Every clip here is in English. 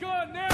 gun now!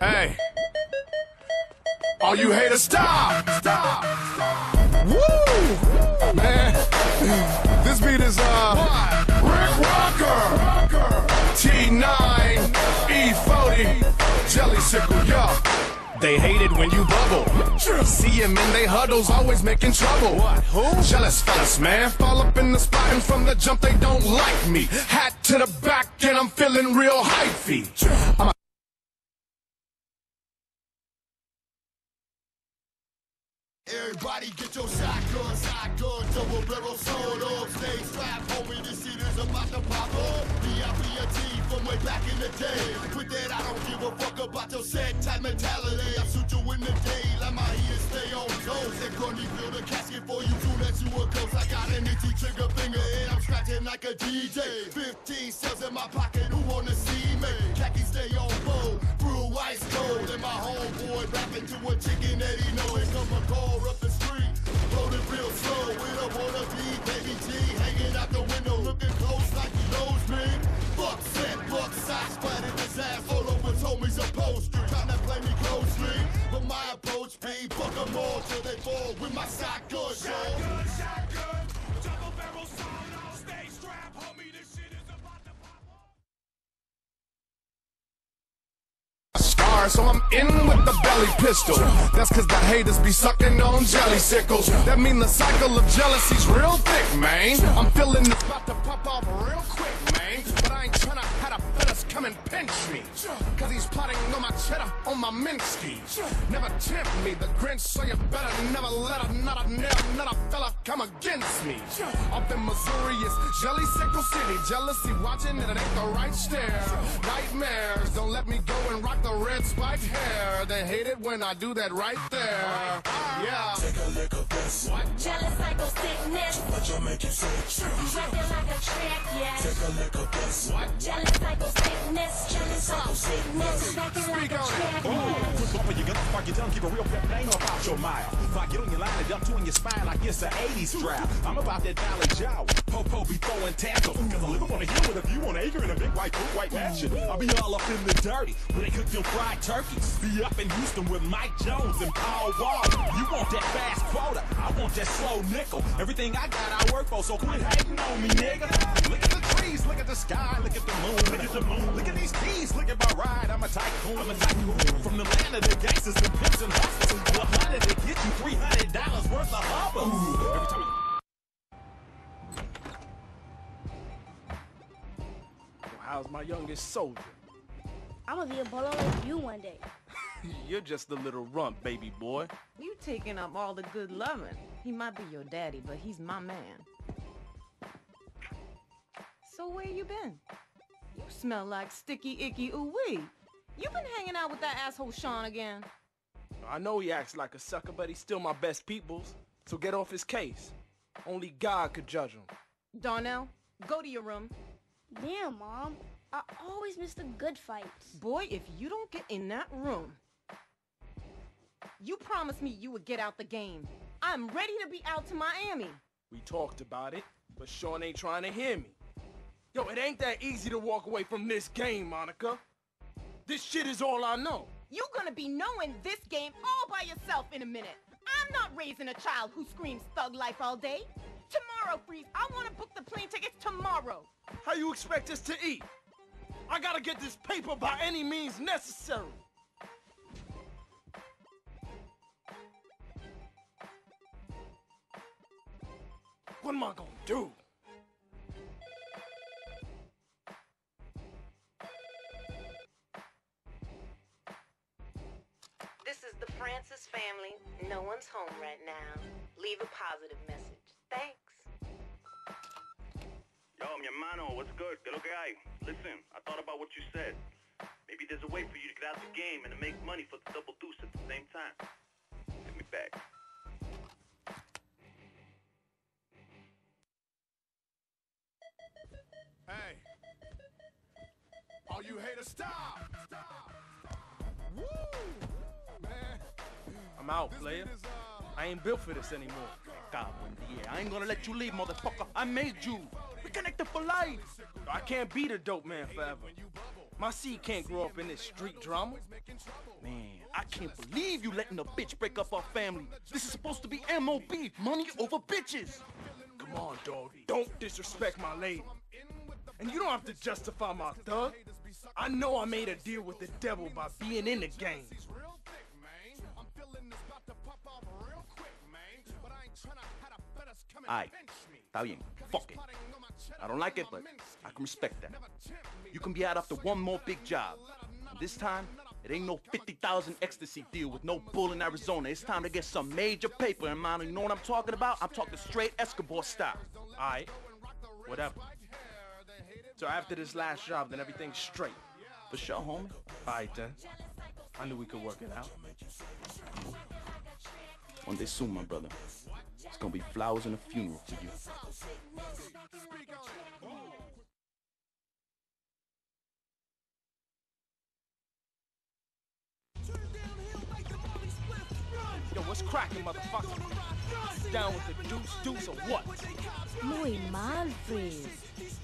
Hey. All you haters, stop! Stop! Woo! Man, this beat is, uh, Rick Rocker! T9, E40, Jelly Sickle, yo. They hate it when you bubble. See him in they huddles, always making trouble. What? Who? Jealous fellas, man. Fall up in the spot and from the jump they don't like me. Hat to the back and I'm feeling real hypey. I'm Everybody get your shotgun, shotgun, double barrel sword up, stay strapped, homie, this shit is about to pop up. B.I.B.A.T. from way back in the day. With that, I don't give a fuck about your set type mentality. I shoot you in the day, like my ears stay on toes. That Grundy build a casket for you, too, that you a ghost. I got an itchy trigger finger, and I'm scratching like a DJ. 15 cells in my pocket, who wanna see me? Khaki stay on brew ice cold, and my homeboy rapping to a chicken that he know it come a car up the street. Rolling real slow with a wannabe baby G hanging out the window, looking close like he knows me. Fuck set, fuck socks, splattered his ass all over homies upholstery. Tryna play me closely, but my approach be fuck 'em all till they fall with my shotgun, shotgun, shotgun, so I'm in with the belly pistol. That's cause the haters be sucking on jelly sickles. That mean the cycle of jealousy's real thick, man. I'm feeling it's about to pop off real quick, man. But I ain't tryna have the fellas come and pinch me. Cause he's plotting on my cheddar, on my Minsky. Never tempt me, the Grinch, so you better never let a not a nail, not a fella come against me. Up in Missouri, it's Jelly Sickle City. Jealousy watching it, it ain't the right stare. Nightmares, don't let me go and rock the red spiked hair. They hate it when I do that right there. Yeah. Take a lick of this. Jealous psycho sickness. What you make you say? You rapping like a track, yeah. Take a lick of this. Jealous psycho sickness. Jealous psycho sickness. Your your keep real your. If I get on your line and dump two in your spine a 80s strap. I'm about that be throwing I live up on a hill with a view on an acre in a big white white mansion. I'll be all up in the dirty where they cook them fried turkeys. Be up in Houston with Mike Jones and Paul Wall. You want that fast quota, I want that slow nickel. Everything I got, I work for, so quit hating on me, nigga. Look at the trees, look at the sky, look at the moon, look at the moon. Look at these keys, look at my ride, I'm a tycoon, I'm a tycoon. From the land of the gangsters and pimps and hustlers. A hundred to get you three hundred dollars worth of hubba. Every time you How's my youngest soldier? I'm gonna be a baller like you one day. You're just a little rump, baby boy. You taking up all the good loving. He might be your daddy, but he's my man. So where you been? You smell like sticky icky ooh wee. You been hanging out with that asshole Shaun again? I know he acts like a sucker, but he's still my best peoples. So get off his case. Only God could judge him. Darnell, go to your room. Damn, mom. I always miss the good fights. Boy, if you don't get in that room. You promised me you would get out the game. I'm ready to be out to Miami. We talked about it, but Shaun ain't trying to hear me. Yo, it ain't that easy to walk away from this game, Monica. This shit is all I know. You're gonna be knowing this game all by yourself in a minute. I'm not raising a child who screams thug life all day. Tomorrow, Freeze, I wanna book the plane tickets tomorrow. How you expect us to eat? I gotta get this paper by any means necessary. What am I gonna do? Family. No one's home right now. Leave a positive message. Thanks. Yo, mi hermano, what's good? ¿Qué lo que hay? Listen, I thought about what you said. Maybe there's a way for you to get out the game and to make money for the double deuce at the same time. Hit me back. Hey. All you haters, stop! Stop! Woo! I'm out, player. I ain't built for this anymore. God, Wendy, yeah, I ain't gonna let you leave, motherfucker. I made you. We connected for life. I can't be the dope man forever. My seed can't grow up in this street drama. Man, I can't believe you letting a bitch break up our family. This is supposed to be MOB, money over bitches. Come on, dog. Don't disrespect my lady. And you don't have to justify my thug. I know I made a deal with the devil by being in the game. Aight, está bien. Fuck it. I don't like it, but I can respect that. You can be out after one more big job. And this time, it ain't no 50,000 ecstasy deal with no bull in Arizona. It's time to get some major paper, hermano. You know what I'm talking about? I'm talking straight Escobar style. Alright. Whatever. So after this last job, then everything's straight. For sure, homie. Alright then. I knew we could work it out. One day soon, my brother. It's gonna be flowers and a funeral for you. Yo, what's cracking, motherfucker? Down with the deuce, deuce, or what? Muy mal, Freeze.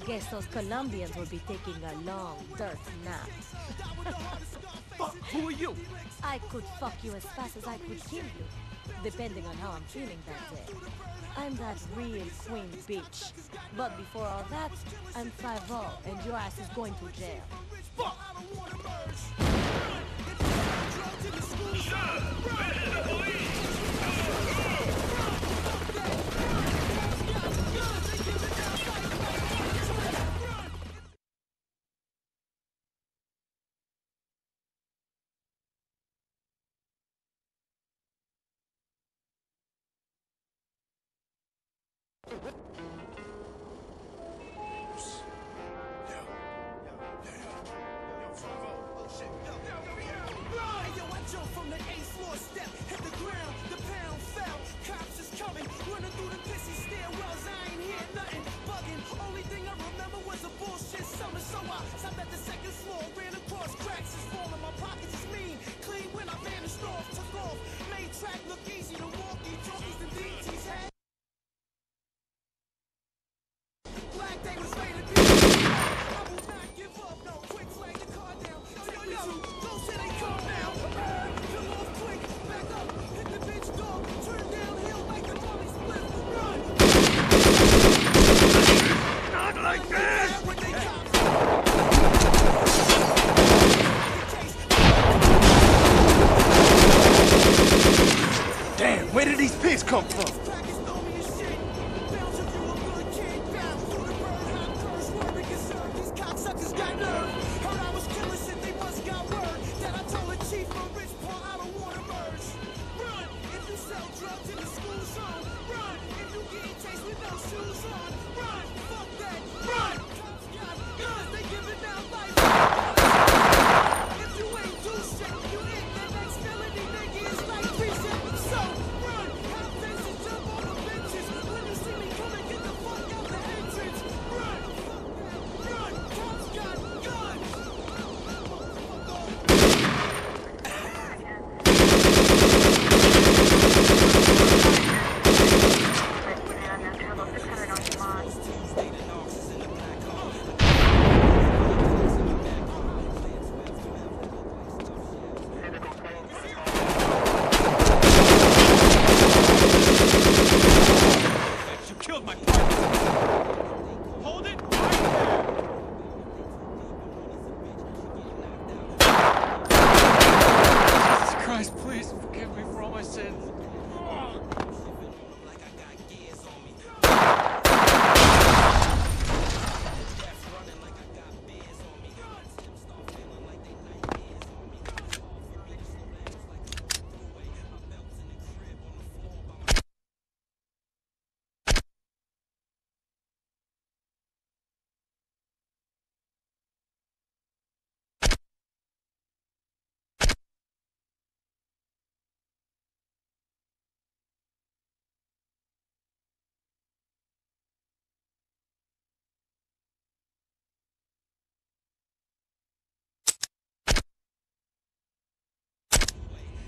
Guess those Colombians will be taking a long dirt nap. Fuck, who are you? I could fuck you as fast as I could kill you, depending on how I'm feeling that day. I'm that real queen bitch. But before all that, I'm 5 and your ass is going to jail. Damn,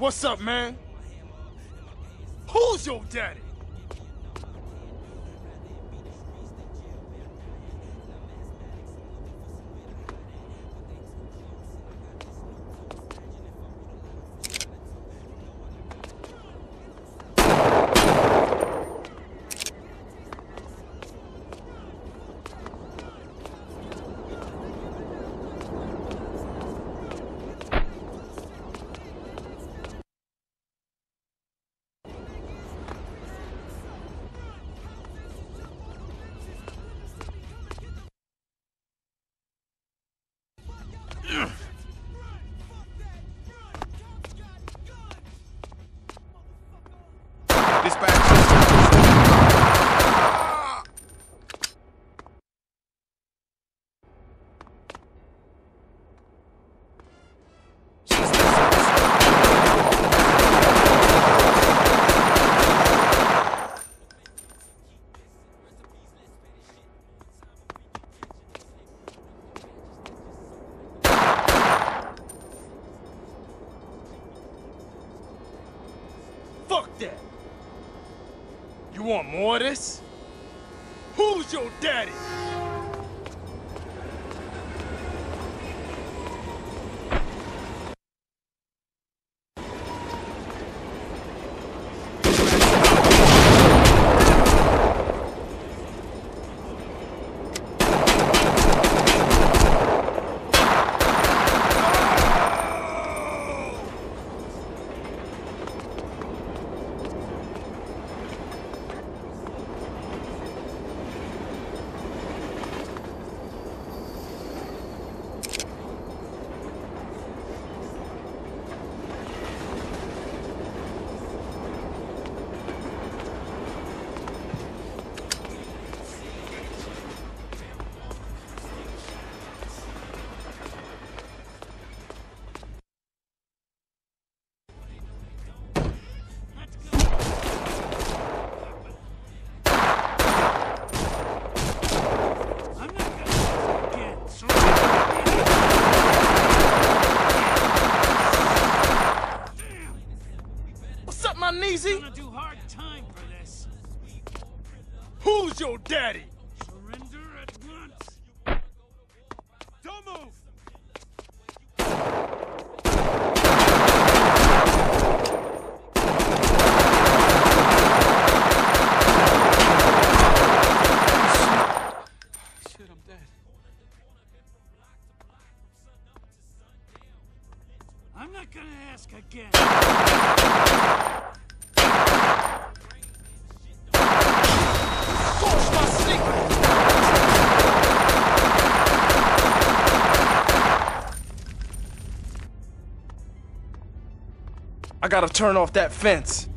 What's up, man? Who's your daddy? Ugh. amores. I gotta turn off that fence.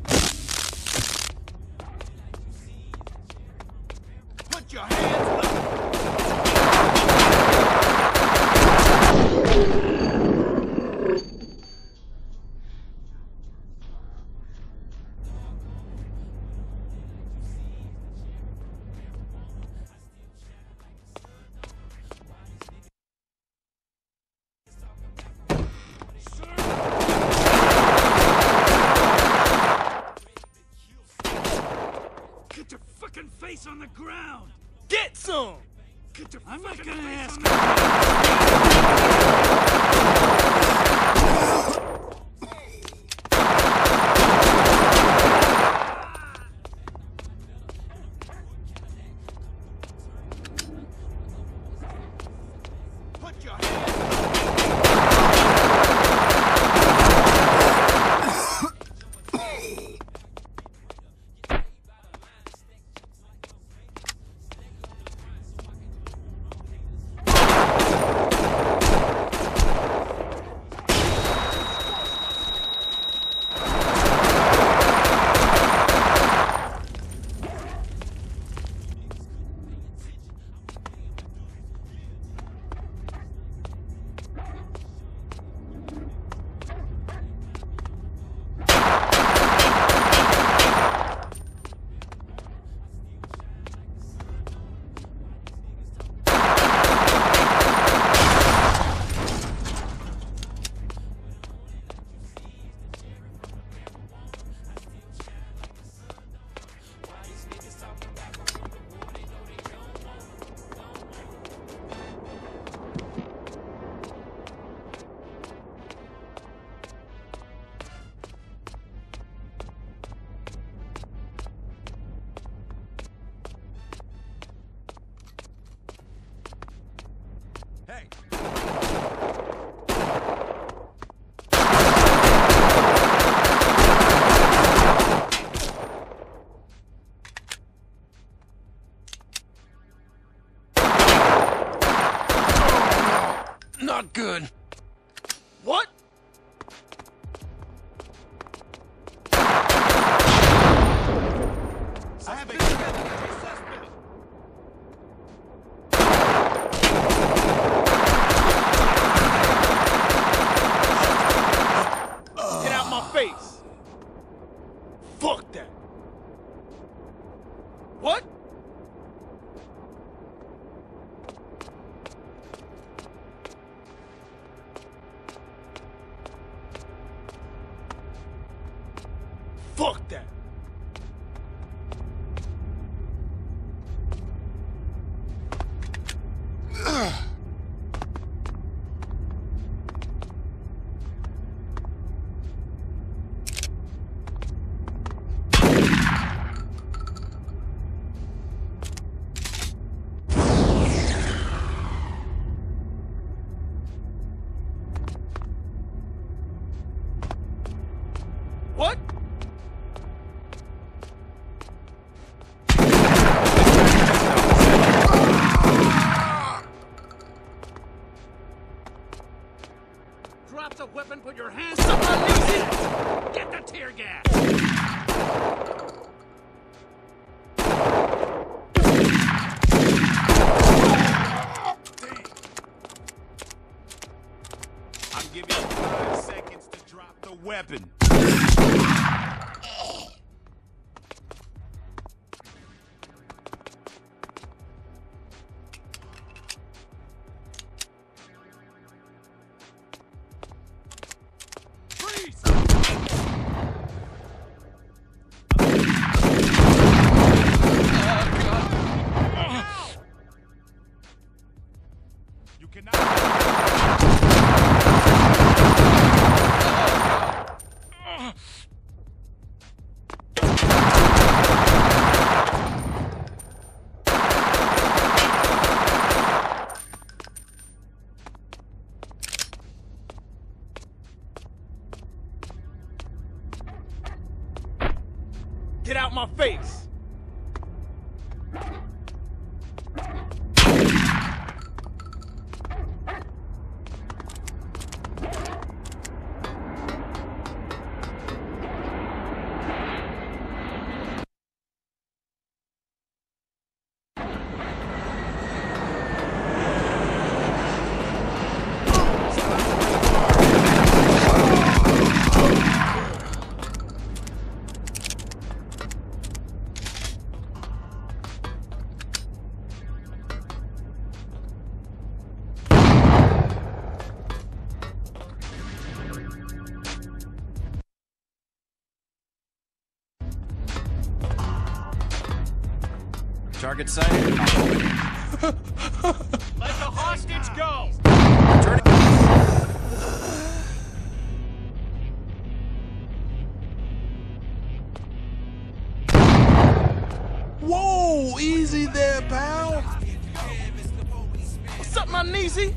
not good. Target sighted. Let the hostage go! Whoa! Easy there, pal! What's up, my kneesy?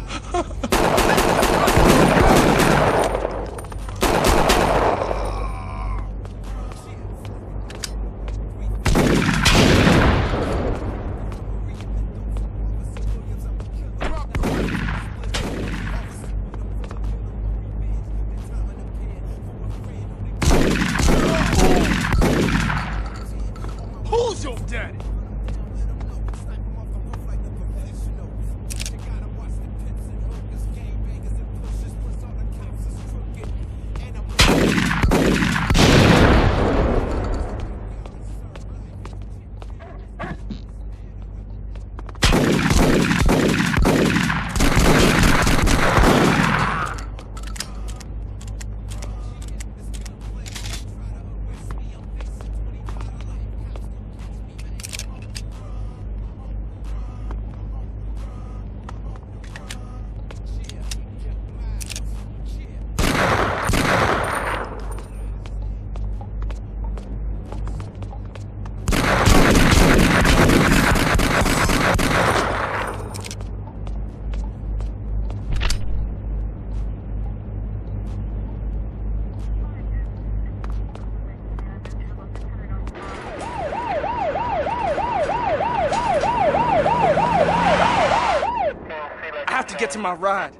my ride.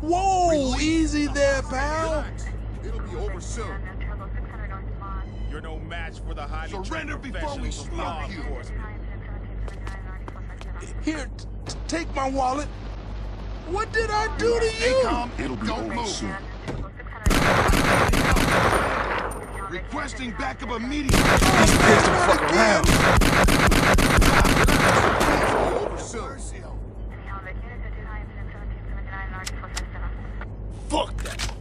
Whoa, easy there, pal. It'll be over soon. You're no match for the highly Surrender before we smoke you. Here, take my wallet. What did I do to you? It'll be Don't over move. soon. Requesting backup immediately. These fuck around. Fuck that.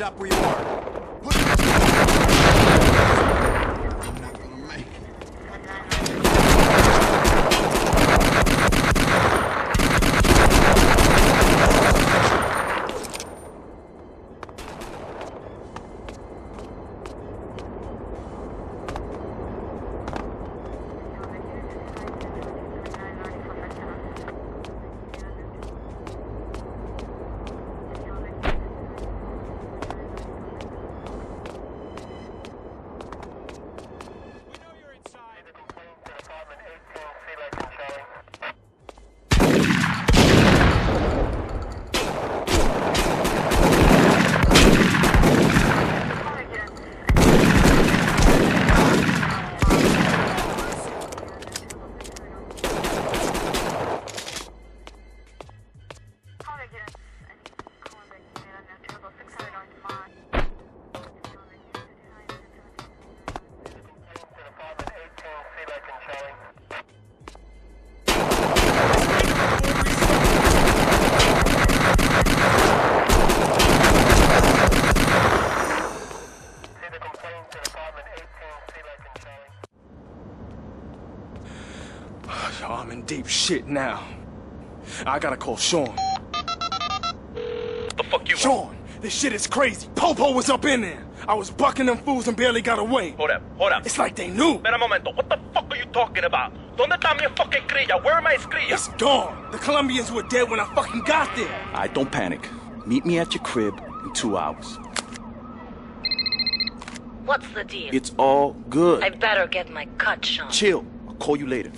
Stop where you are. shit now. I gotta call Shaun. The fuck you Shaun, want? this shit is crazy. Popo was up in there. I was bucking them fools and barely got away. Hold up, hold up. It's like they knew. Espera momento. What the fuck are you talking about? ¿Dónde está mi fucking cría? Where am I cría? It's gone. The Colombians were dead when I fucking got there. I don't panic. Meet me at your crib in two hours. What's the deal? It's all good. I better get my cut, Shaun. Chill. I'll call you later.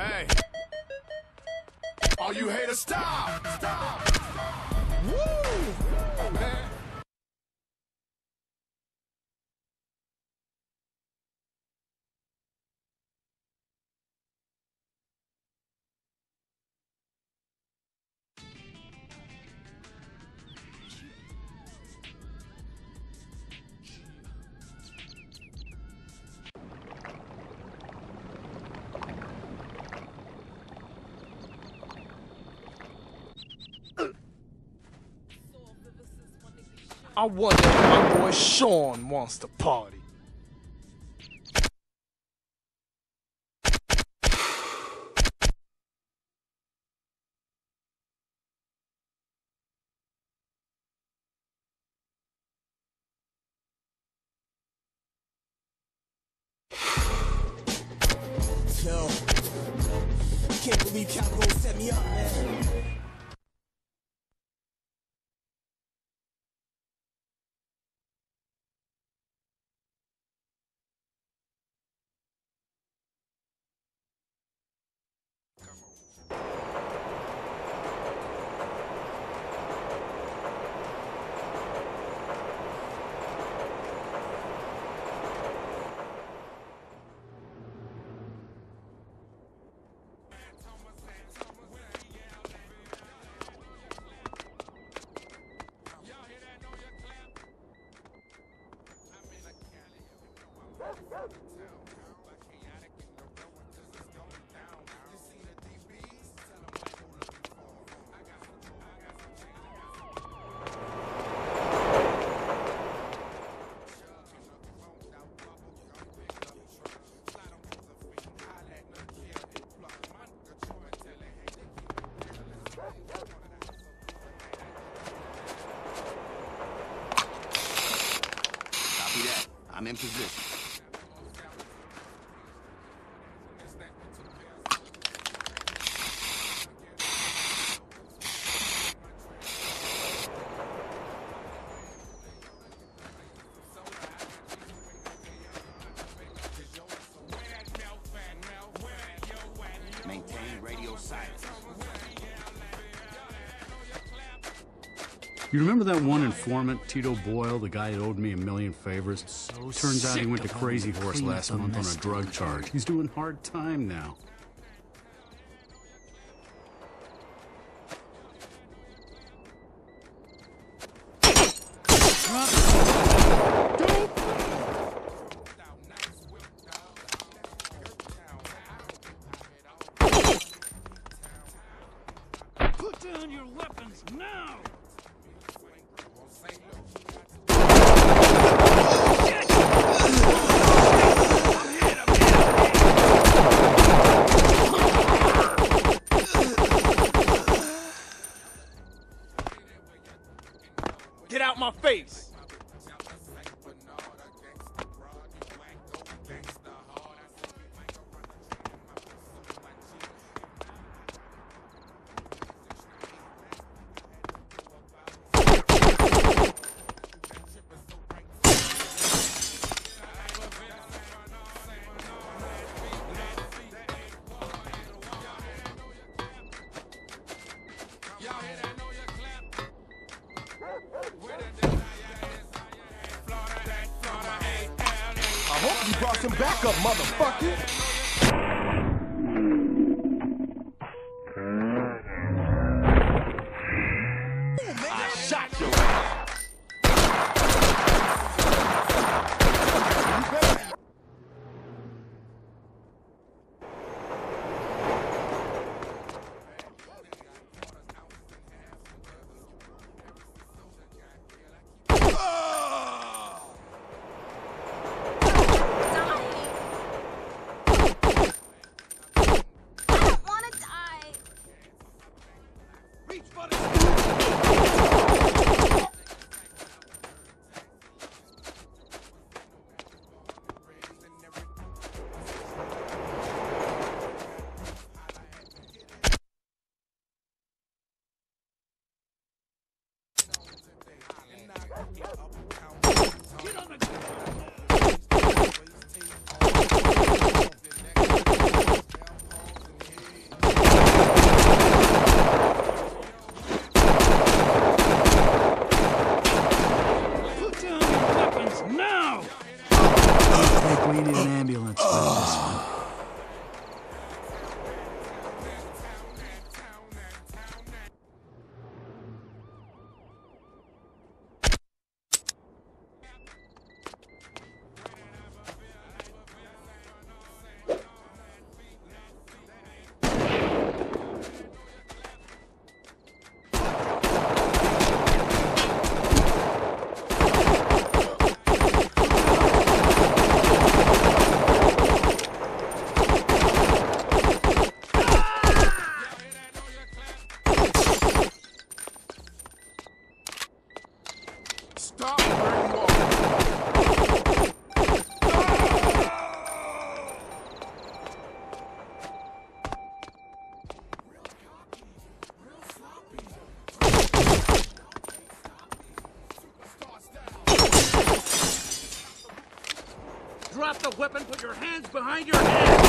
Hey. All you haters, stop! Stop! Woo! Wonder if my boy Shaun wants to party. In position. You remember that one informant, Tito Boyle, the guy that owed me a million favors? Turns out he went to Crazy Horse last month on a drug charge. He's doing hard time now. Put your hands behind your head!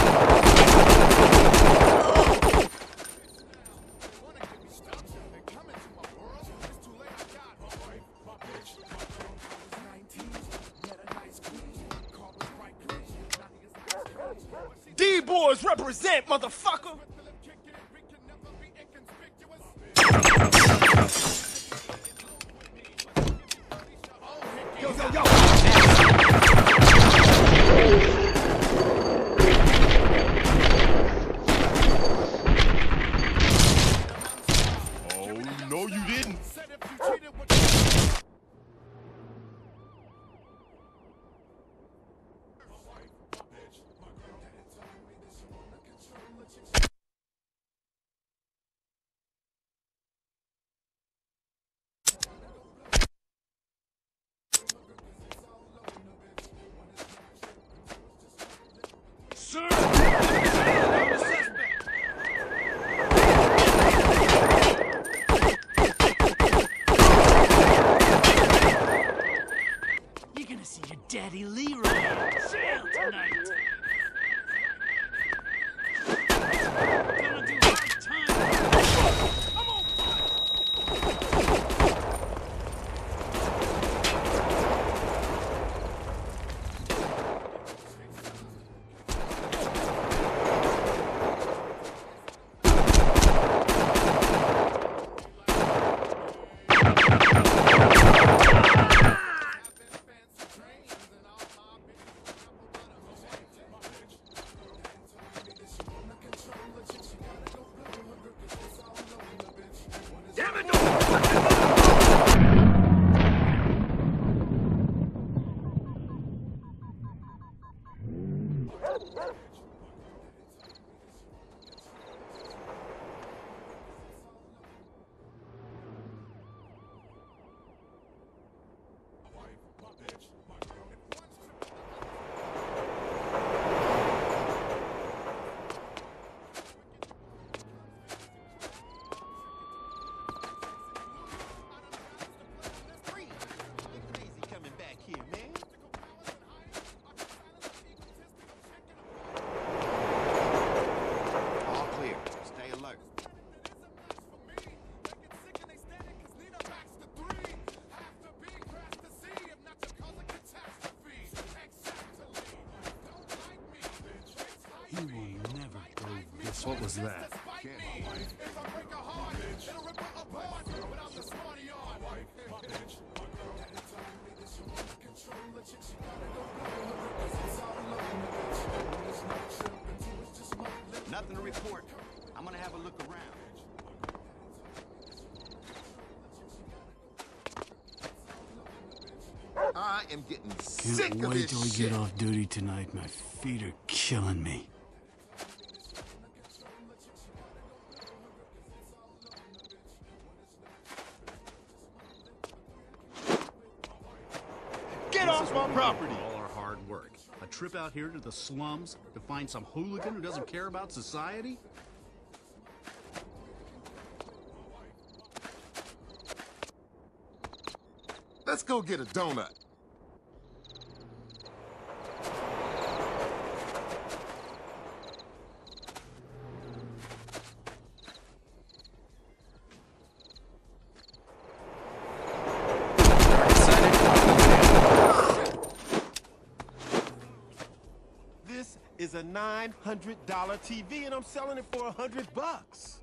D-boys represent, motherfucker! Was that? Nothing to report. I'm gonna have a look around. I am getting Can't sick of wait this till we shit. get off duty tonight. My feet are killing me. Trip out here to the slums to find some hooligan who doesn't care about society? Let's go get a donut. This is a $900 TV and I'm selling it for a hundred bucks.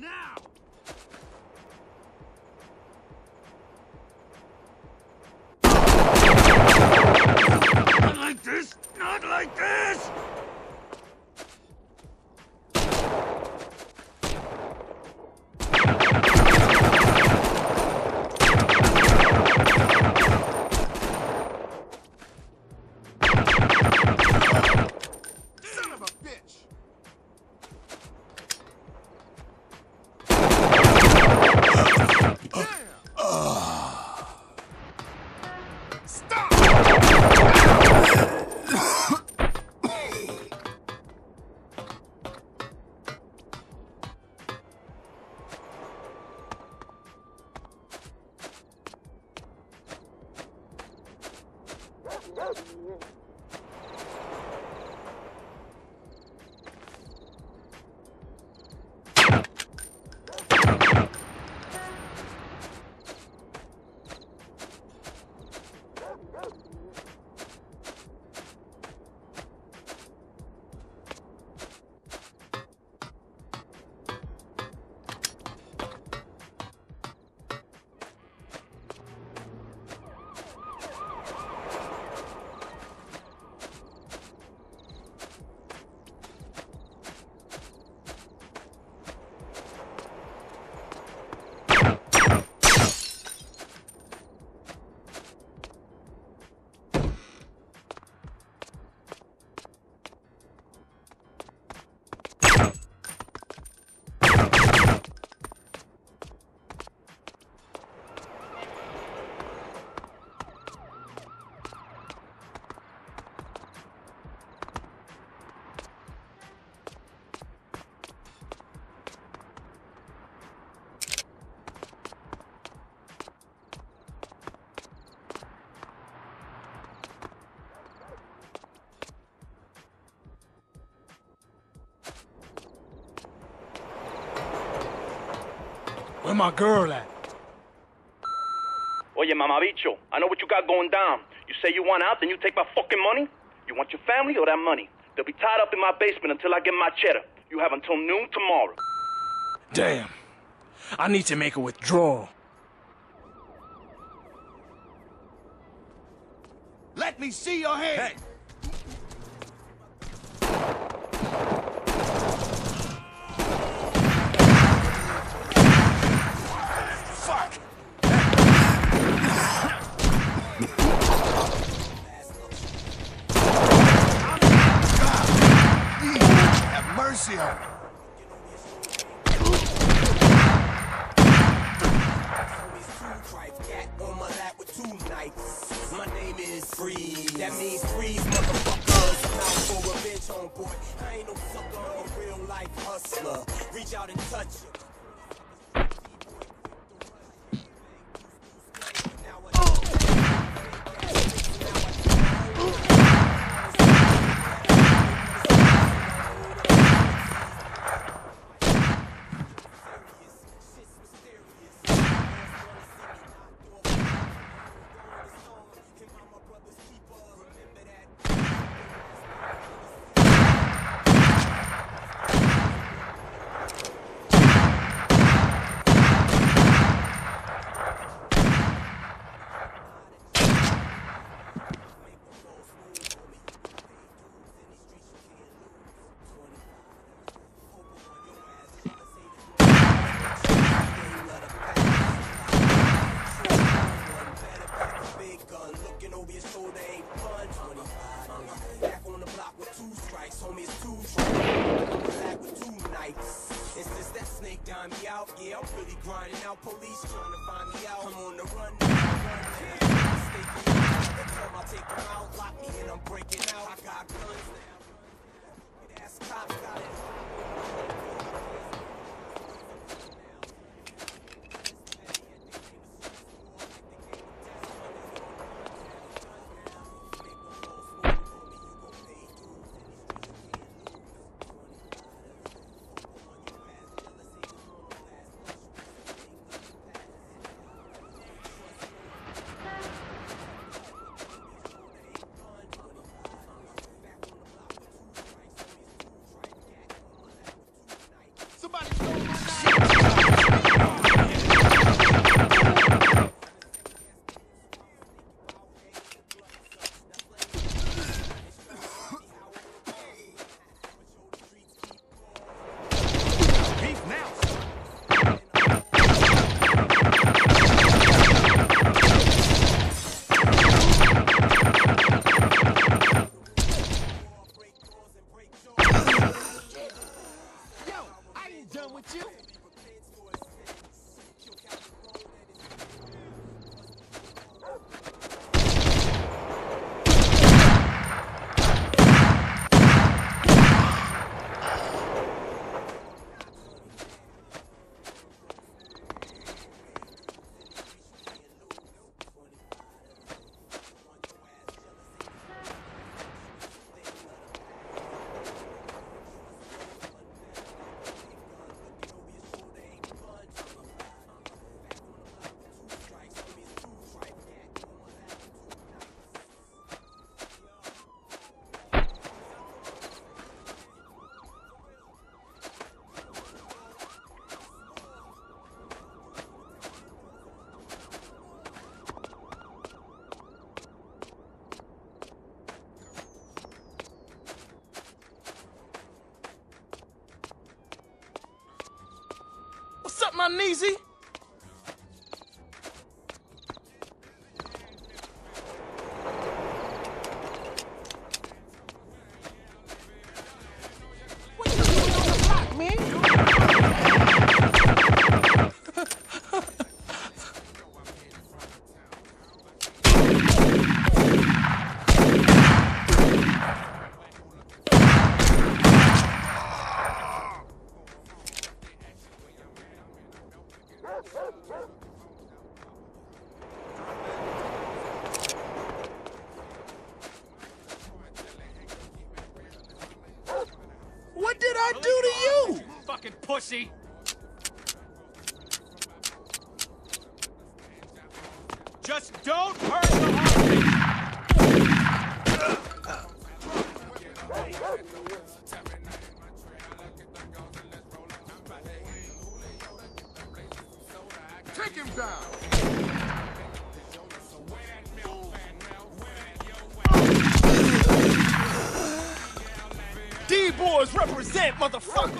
Now! Where my girl at? Oye, mamabicho, I know what you got going down. You say you want out, then you take my fucking money? You want your family or that money? They'll be tied up in my basement until I get my cheddar. You have until noon tomorrow. Damn. I need to make a withdrawal. Let me see your hand. Fuck! My Neezy? motherfucker!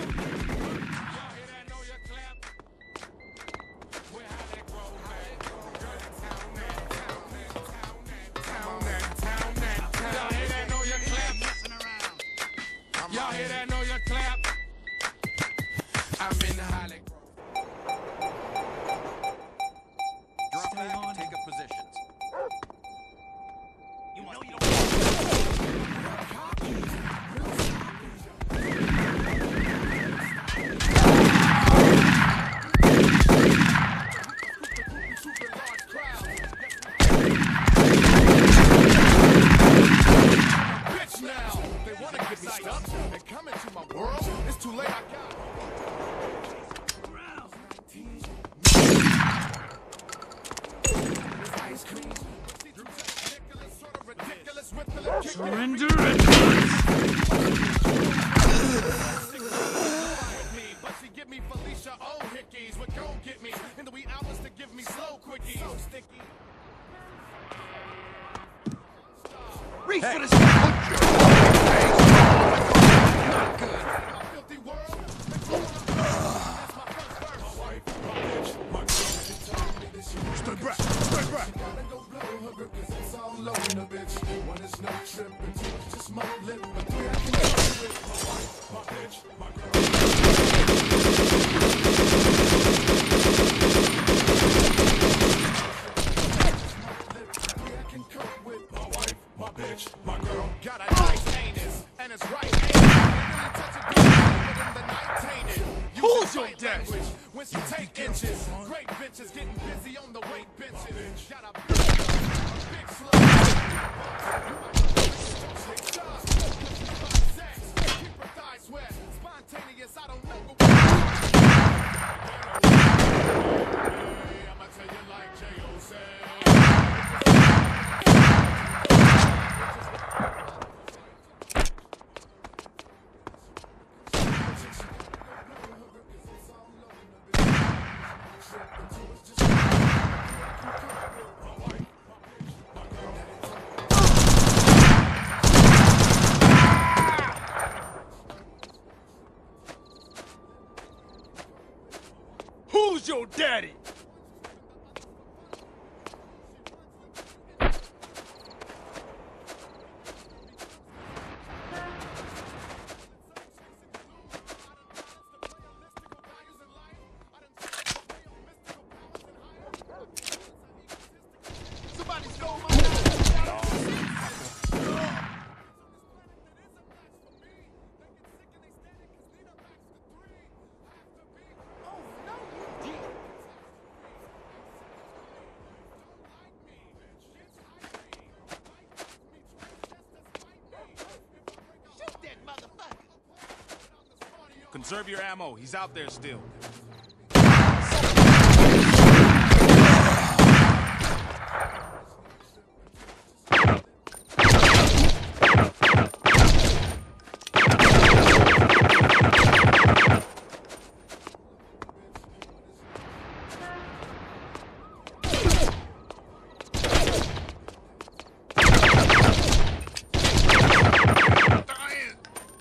Observe your ammo. He's out there still.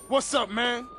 What's up, man?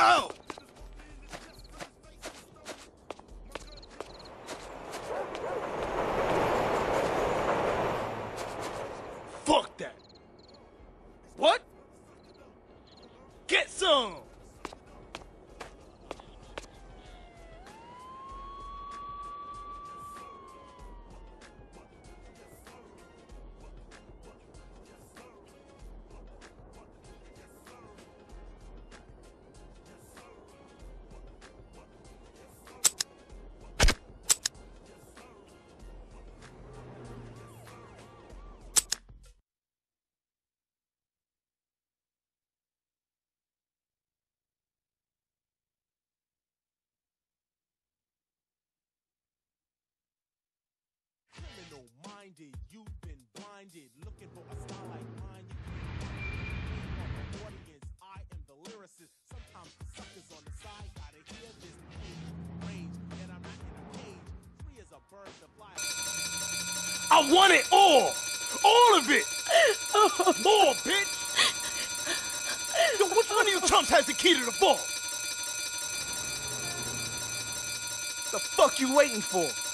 Oh! Minded, you've been blinded. Looking for a like mine, audience. I am the lyricist. Sometimes the suckers on the side gotta hear this range. And I'm not in a cage. Free as a bird to fly. I want it all. All of it. More, bitch. Yo, which one of you chumps has the key to the vault? The fuck you waiting for?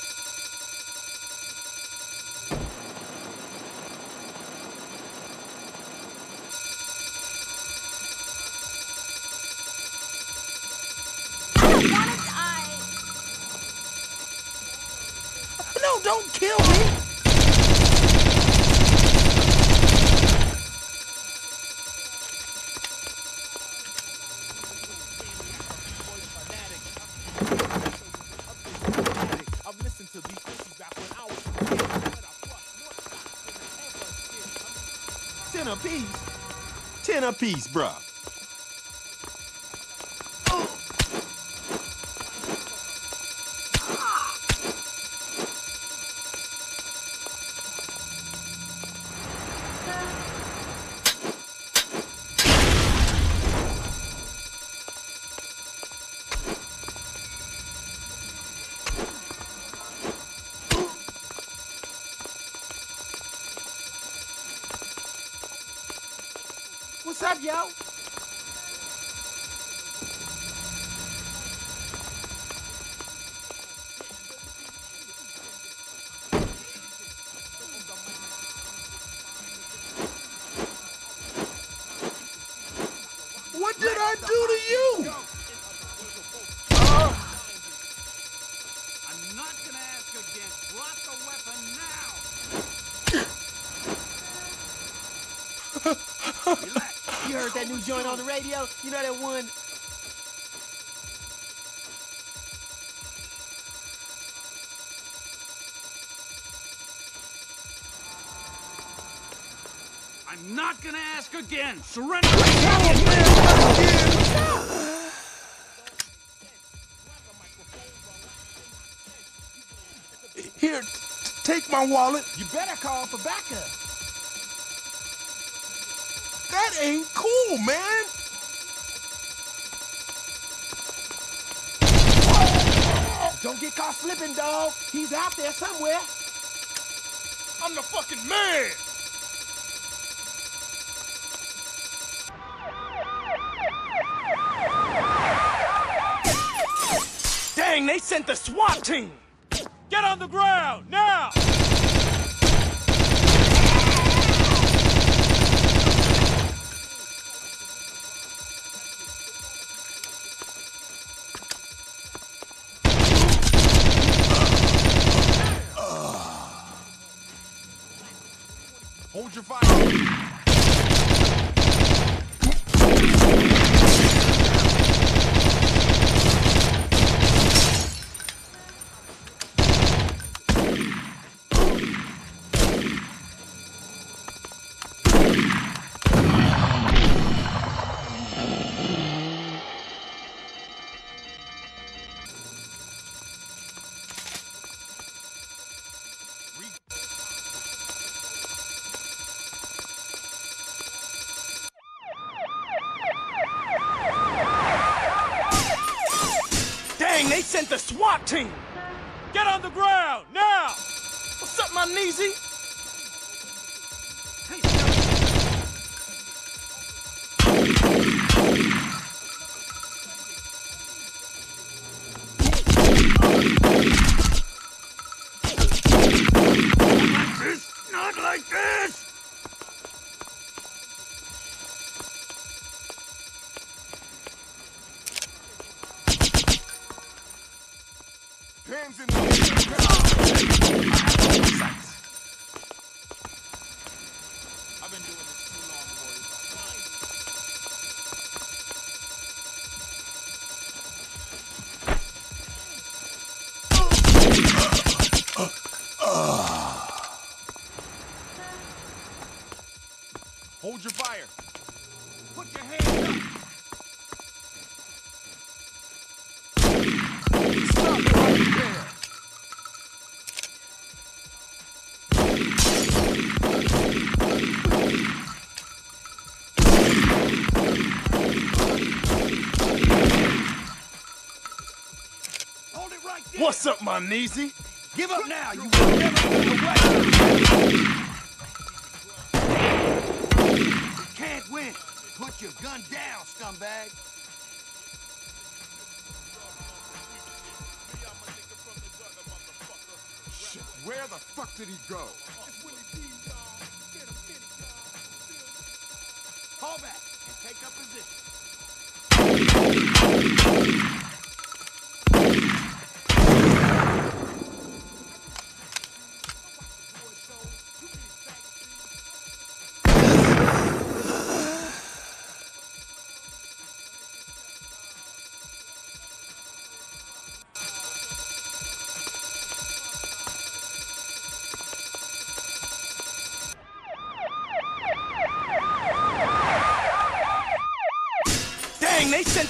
Ten bruh. radio. You know that one. I'm not gonna ask again. Surrender. Here, take my wallet. You better call for backup. That ain't cool, man. Get caught slipping, dog. He's out there somewhere. I'm the fucking man. Dang, they sent the SWAT team. Get on the ground now. Hold your fire. Dang, they sent the SWAT team. What's up, my kneesy? Give up now. You will never get away. You can't win. Put your gun down, scumbag. Shit, where the fuck did he go? Fall back and take up position.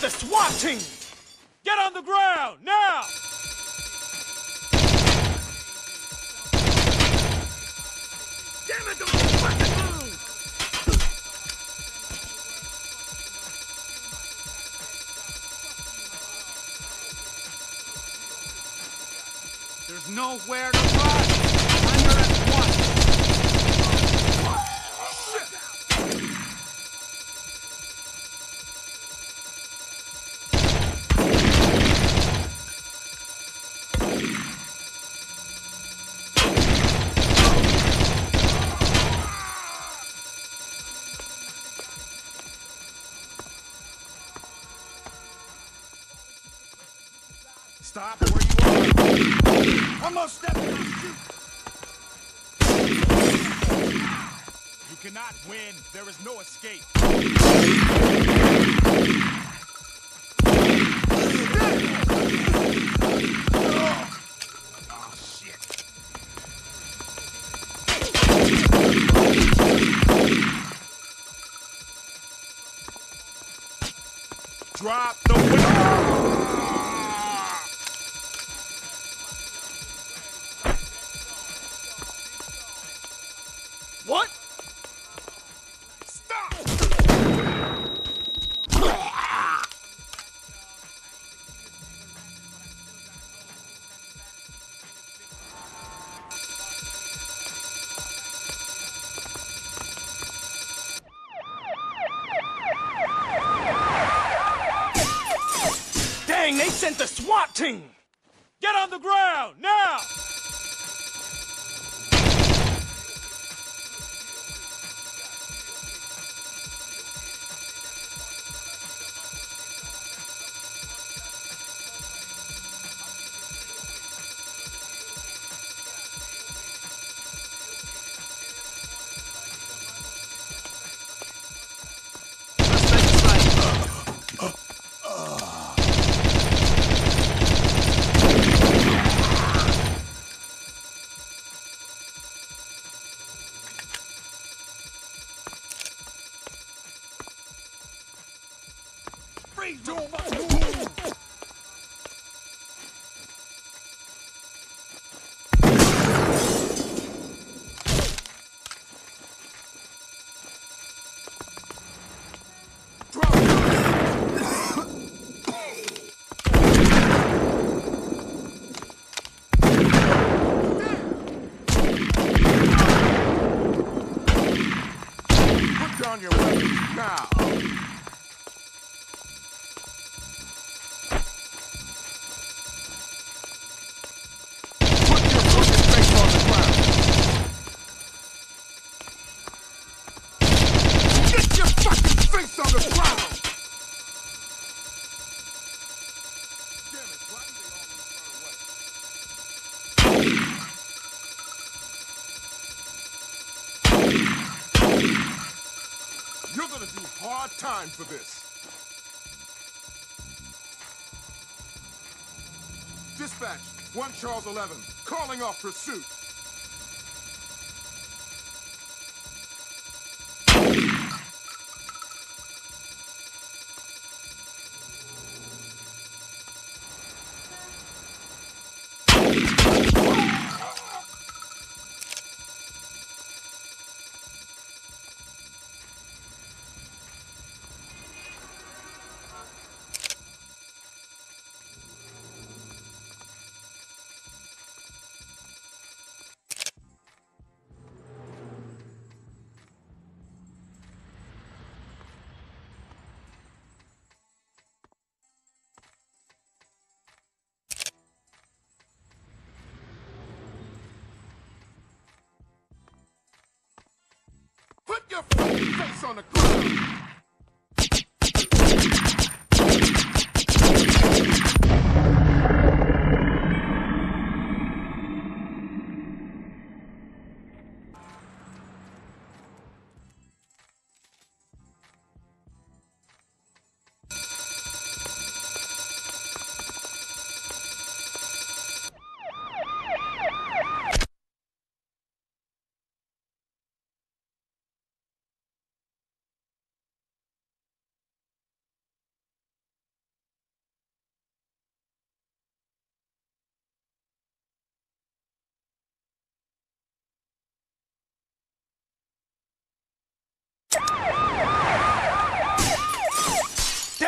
The SWAT team. Time for this. Dispatch, 1 Charles 11, calling off pursuit. Put your face on the ground.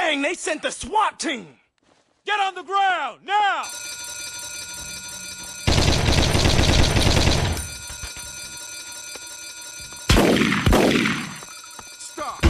Dang, they sent the SWAT team! Get on the ground, now! Stop.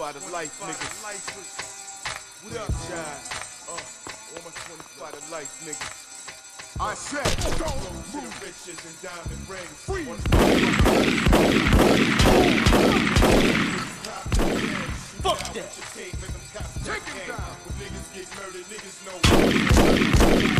25 to life, what up, Uh, all my 25 to life. I uh, said, don't. Riches and diamond rings. Fuck that. Take him down. When niggas get murdered, niggas know.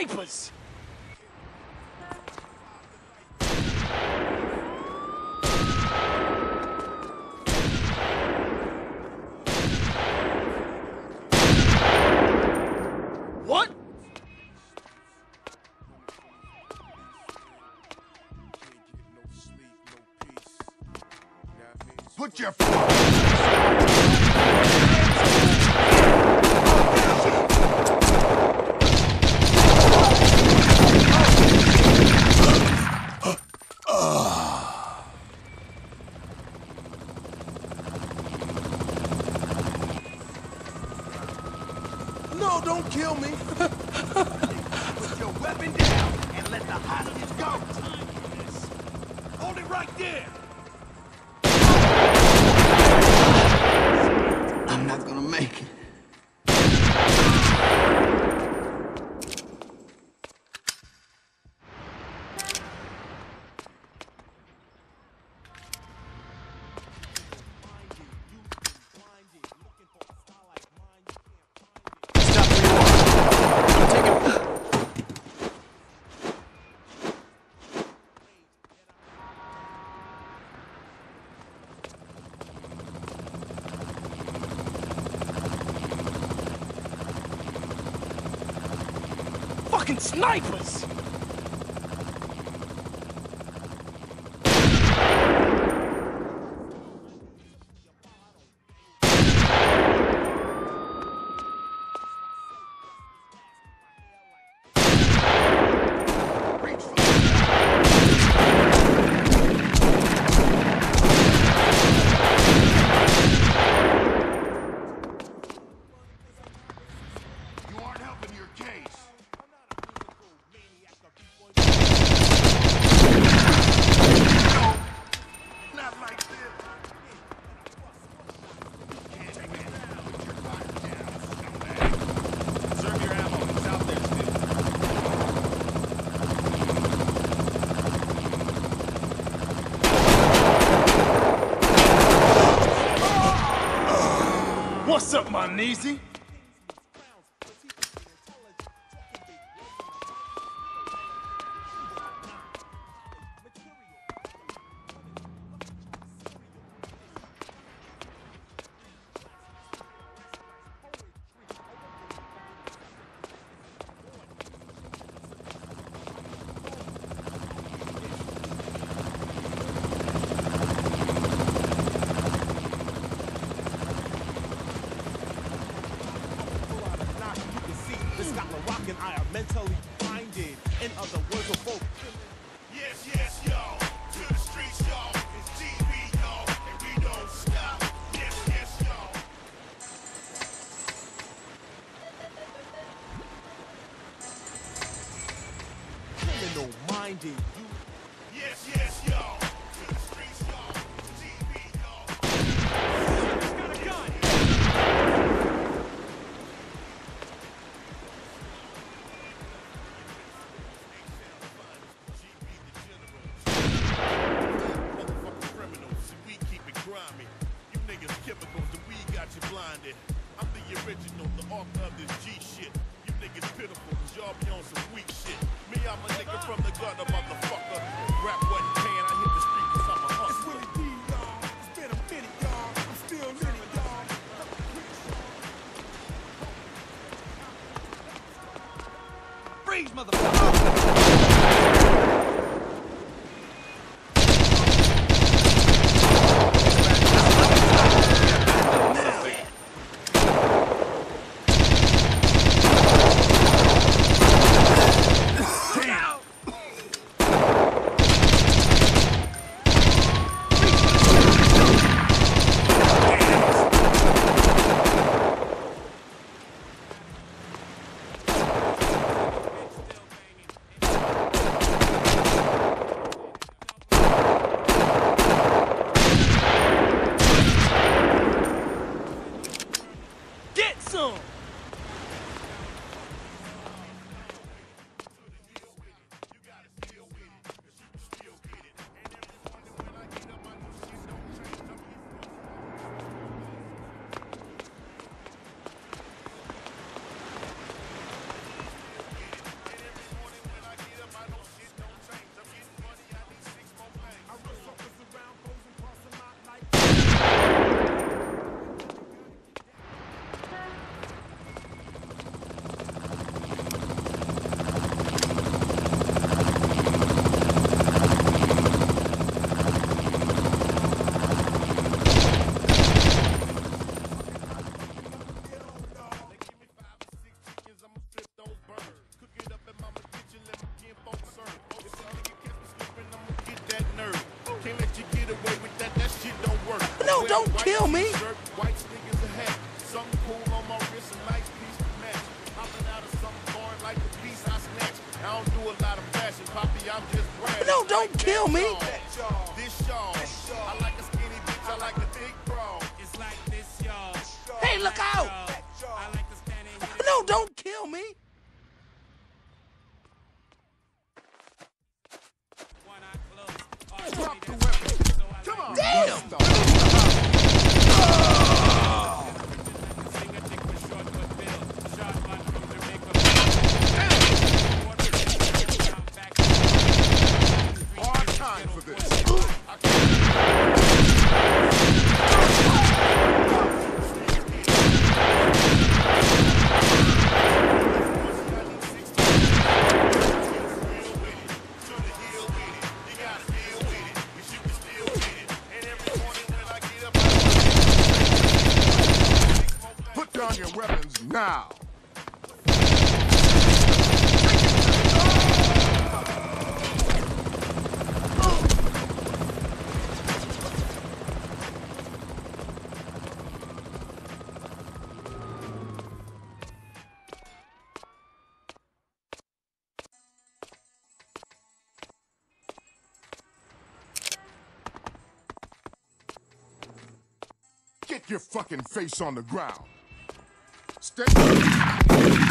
Vipers! What? Put your... Snipers! Denise. Fucking face on the ground. Stay.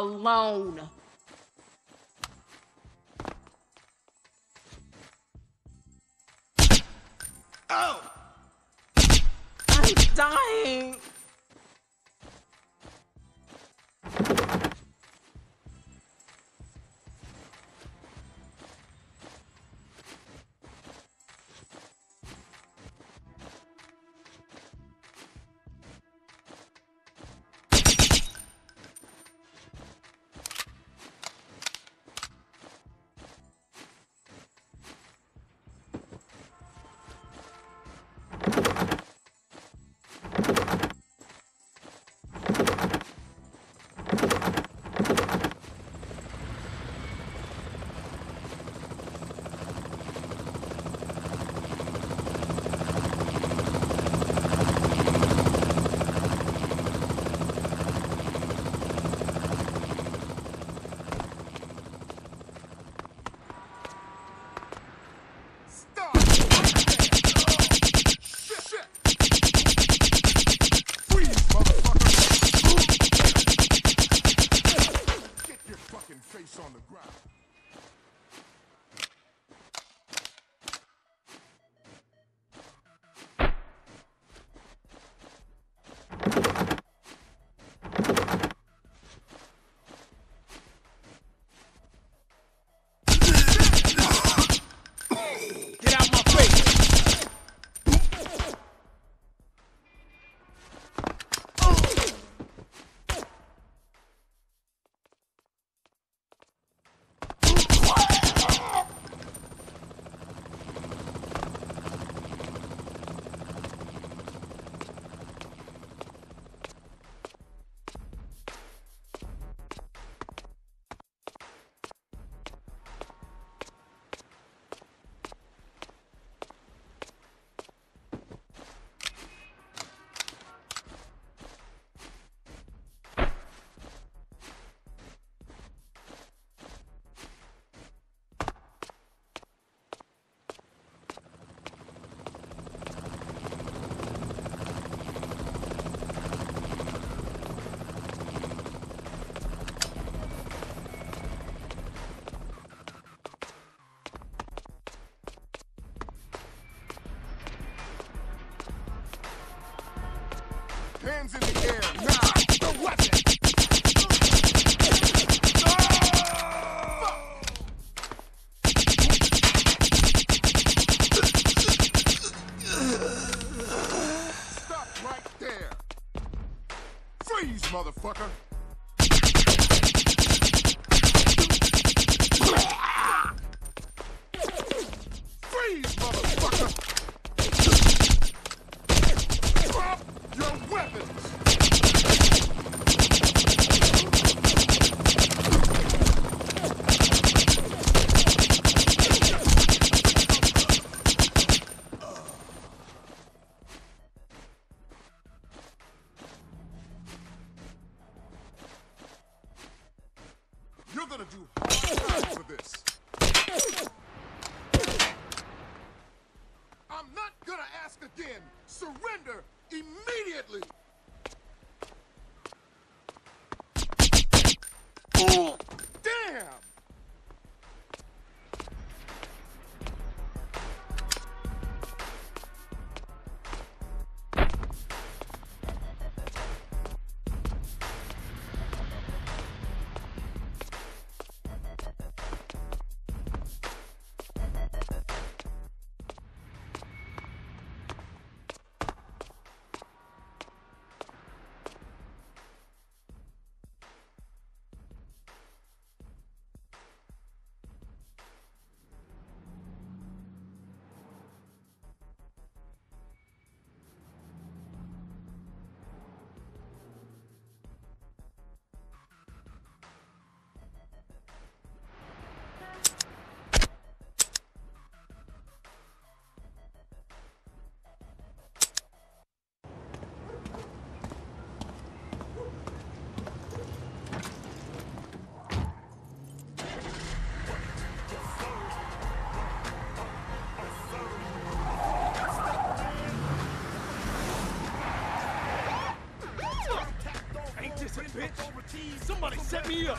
Alone. Hands in Somebody set me up.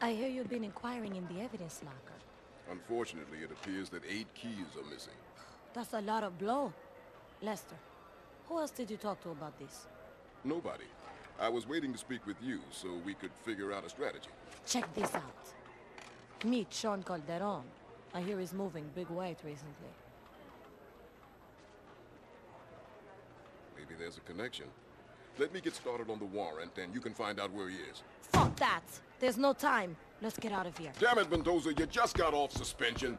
I hear you've been inquiring in the evidence locker. Unfortunately, it appears that eight keys are missing. That's a lot of blow. Lester, who else did you talk to about this? Nobody. I was waiting to speak with you so we could figure out a strategy. Check this out. Meet Shaun Calderon. I hear he's moving big weight recently. Maybe there's a connection. Let me get started on the warrant, and you can find out where he is. Fuck that! There's no time. Let's get out of here. Damn it, Mendoza, you just got off suspension.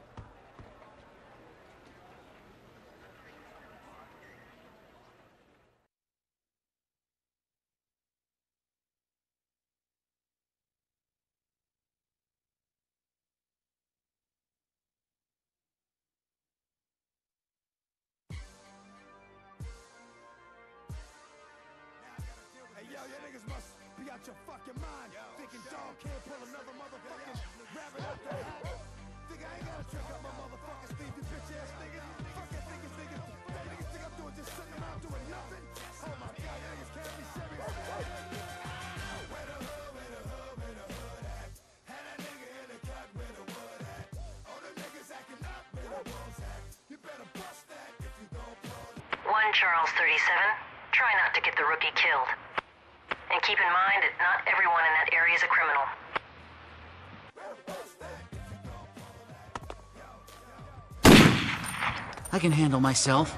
Can handle myself.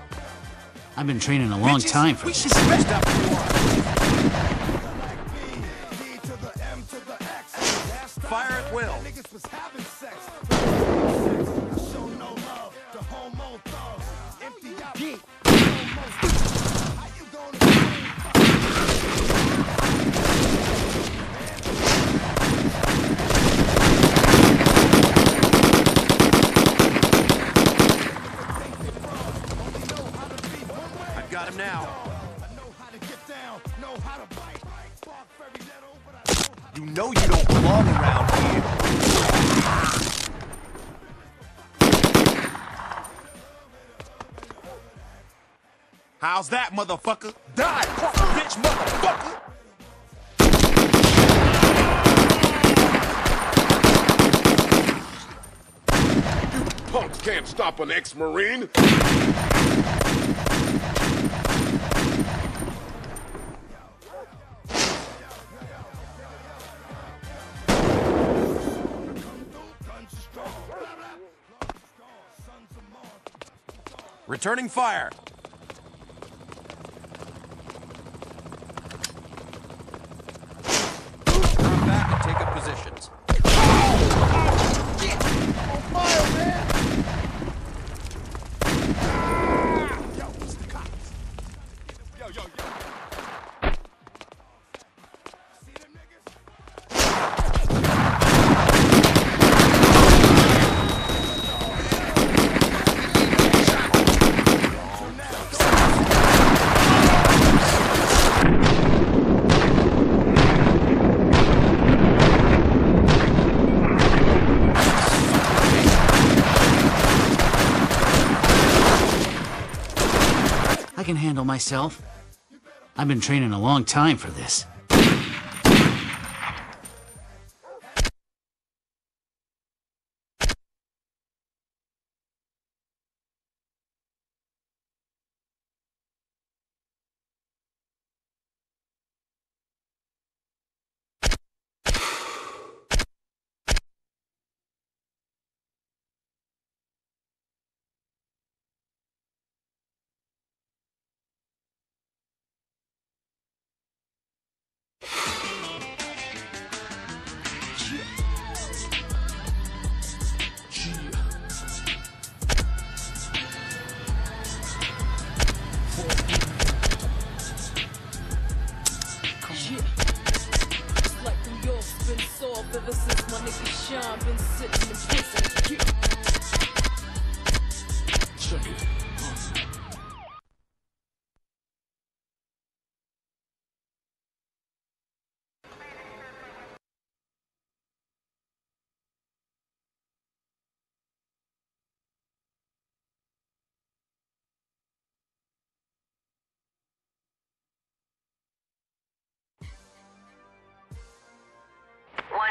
I've been training a long time for this. How's that, motherfucker? Die, punk bitch, motherfucker! You Punks can't stop an ex-Marine. Returning fire. Turn back and take up positions. Yo, yo, yo. I can handle myself. I've been training a long time for this.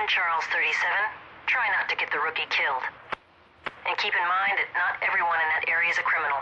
Charles 37. Try not to get the rookie killed. And keep in mind that not everyone in that area is a criminal.